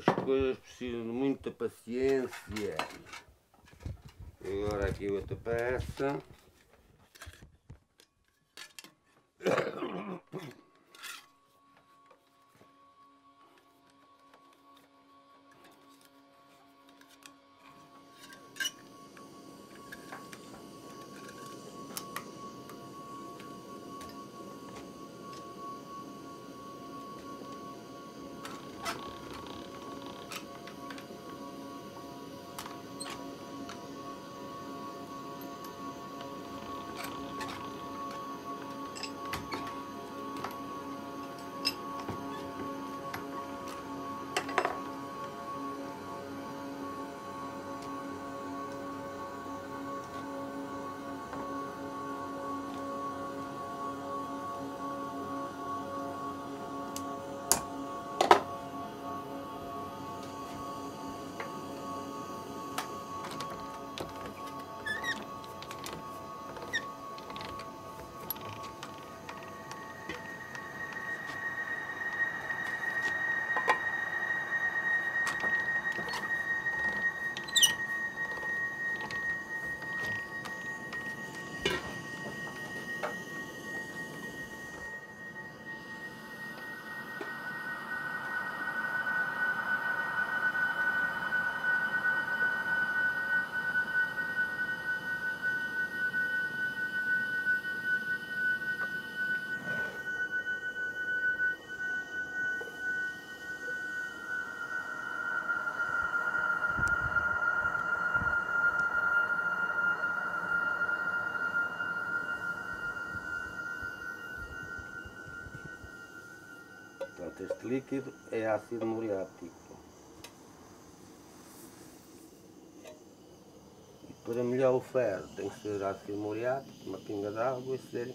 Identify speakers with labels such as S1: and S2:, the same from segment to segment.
S1: Estas coisas precisam de muita paciência. Agora aqui outra peça. Este líquido é ácido muriático. E para melhor o ferro tem que ser ácido muriático, uma pinga d'água e ser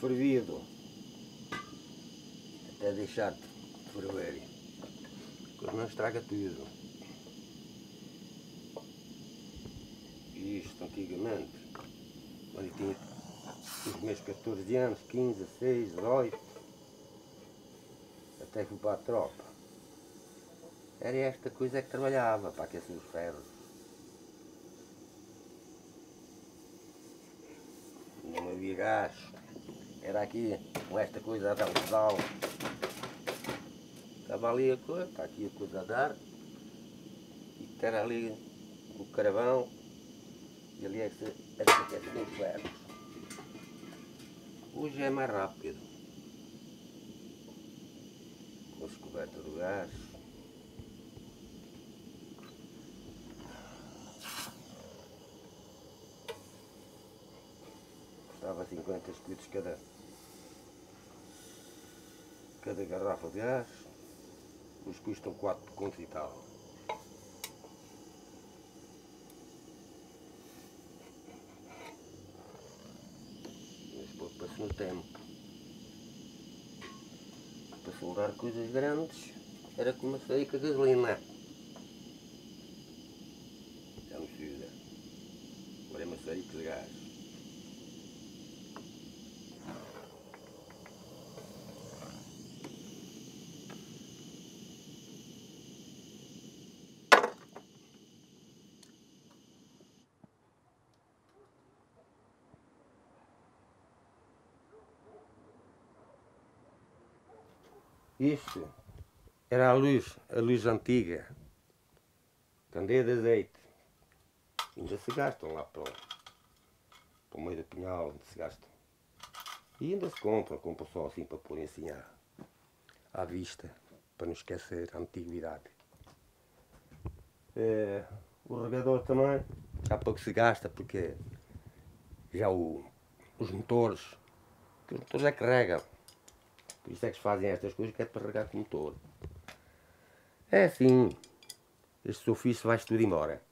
S1: fervido. Até deixar de ferver. Depois não estraga tudo. E isto antigamente, quando tinha os meus 14 anos, 15, 16, 18, fui para a tropa. Era esta coisa que trabalhava para aquecer os ferros. Não havia gás. Era aqui com esta coisa a dar o pedal. Estava ali a coisa, está aqui a coisa a dar. E era ali o carvão. E ali é que se é que se aquece os ferros. Hoje é mais rápido. Do gás. Custava 50 escudos cada, cada garrafa de gás. Os custam 4 contos e tal. Mas poupa-se no tempo. Soldar coisas grandes era como com a gasolina. Usa. Agora é maçarico de gás. Isto era a luz, a luz antiga. Candeia de azeite. Ainda se gastam lá para o, para o meio do pinhal, onde se gastam. E ainda se compram, compram só assim para pôr assim à, à vista, para não esquecer a antiguidade. É, o regador também, já pouco se gasta porque já o, os motores Os motores é que regam. Por isso é que fazem estas coisas que é para regar o motor. É assim. Este ofício vai-se tudo embora.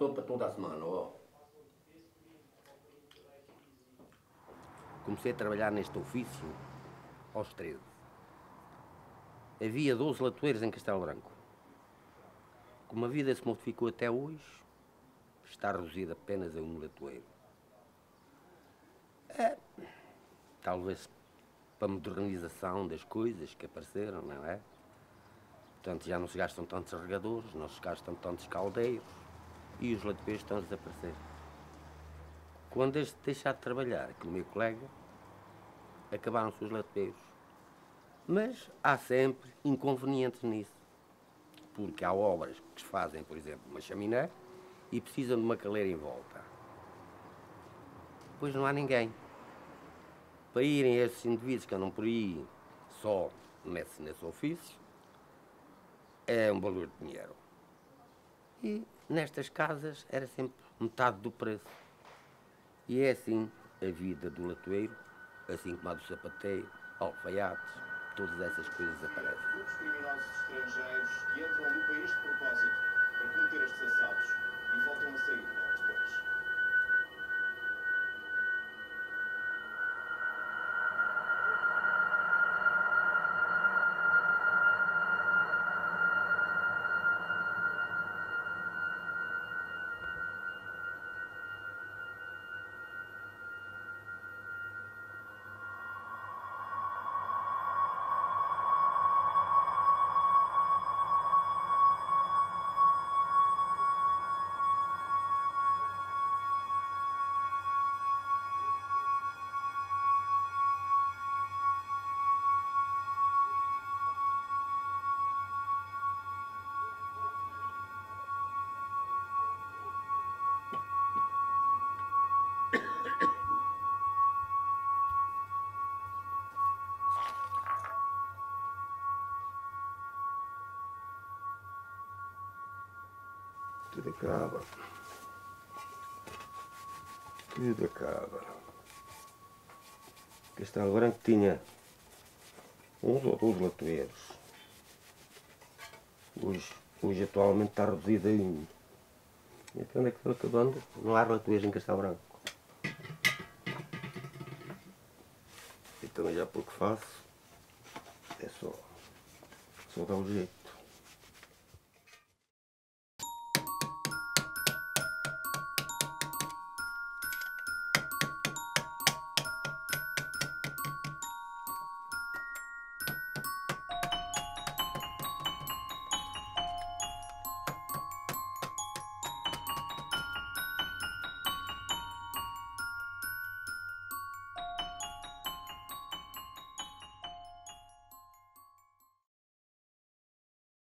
S1: Sopa toda semana, ó. Comecei a trabalhar neste ofício aos 13. Havia 12 latoeiros em Castelo Branco. Como a vida se modificou até hoje, está reduzida apenas a um latoeiro. É, talvez para a modernização das coisas que apareceram, não é? Portanto, já não se gastam tantos regadores, não se gastam tantos caldeiros e os lateiros estão a desaparecer. Quando este deixar de trabalhar o meu colega, acabaram-se os lateiros. Mas há sempre inconvenientes nisso. Porque há obras que se fazem, por exemplo, uma chaminé e precisam de uma caleira em volta. Pois não há ninguém. Para irem esses indivíduos que andam por aí só nesse, nesse ofício, é um valor de dinheiro. E nestas casas era sempre metade do preço. E é assim a vida do latoeiro, assim como a do sapateiro, alfaiates, todas essas coisas aparecem.
S2: Muitos criminosos estrangeiros que entram no país de propósito para cometer estes assaltos e voltam a sair
S1: Acaba. Tudo acaba. Castelo Branco tinha uns ou dois latoeiros. Hoje, hoje atualmente está reduzido a um. E onde é que foi acabando? Não há latoeiros em Castelo Branco. E também já pouco faço. É só. Só dar o jeito.